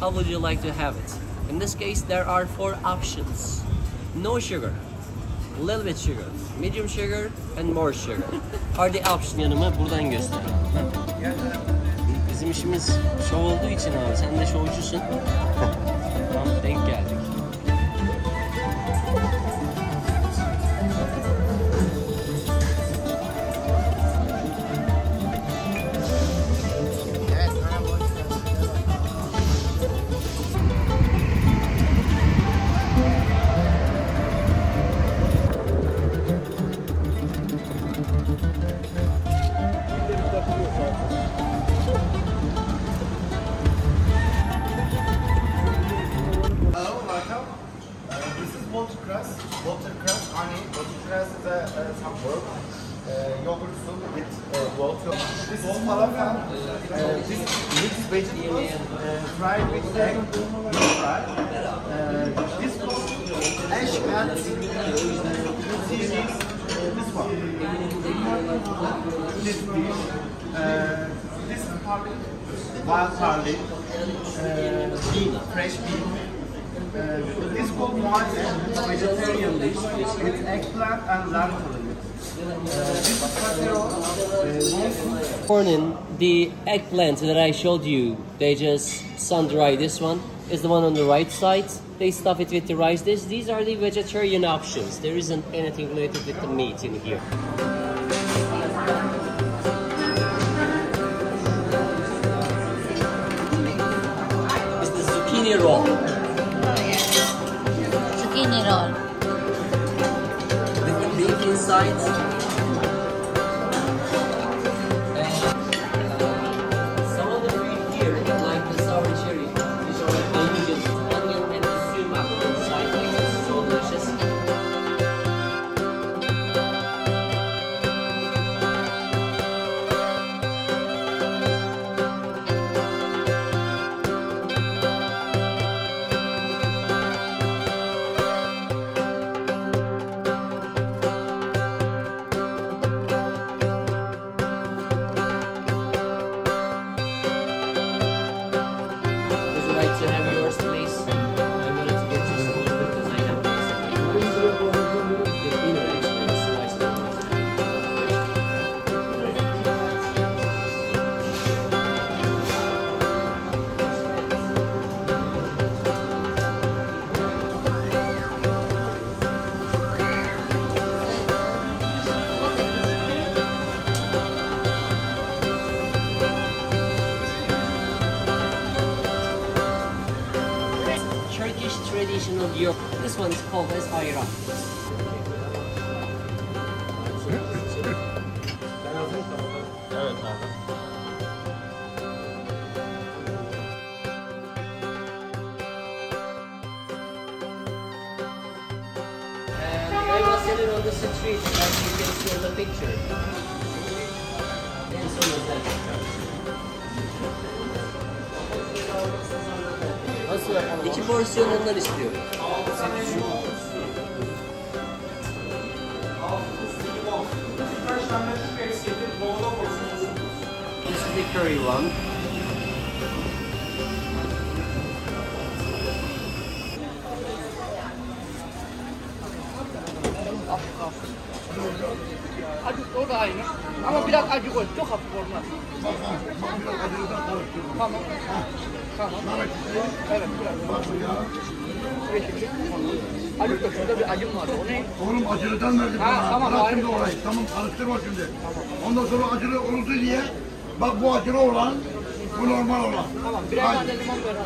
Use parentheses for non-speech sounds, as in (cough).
How would you like to have it? In this case, there are four options. No sugar, little bit sugar, medium sugar, and more sugar. Are the options? Yanıma buradan göster. Bizim işimiz şov olduğu için abi, sen de şovcusun. (laughs) fried with egg. fried. Uh, this one, ash and uh, seaweed. Uh, this one. This dish. Uh, this is wild bean, fresh bean. Uh, this called one vegetarian dish with eggplant and monsoon Morning, the eggplant that I showed you, they just sun dry. This one is the one on the right side. They stuff it with the rice. This, these are the vegetarian options. There isn't anything related with the meat in here. It's the zucchini roll. Roll. with the beef inside. Is called as ayran. And I was sitting on the street as you can see in the picture. This one is that. Nasıl? İki porsiyon ondan istiyor. This is the curry one. Acı o da aynı. Ama biraz acı koy. Çok hafif olmaz. Tamam. Tamam. Evet. Yeşillik. Acı. Şurada bir acım var. O ne? Oğlum acılıdan verdik Ha, bana. tamam, Bırak şimdi orayı. Tamam karıştırma şimdi. Ondan sonra acılı oldu diye. Bak bu acılı olan, bu normal olan. Tamam. Birer tane limon ver.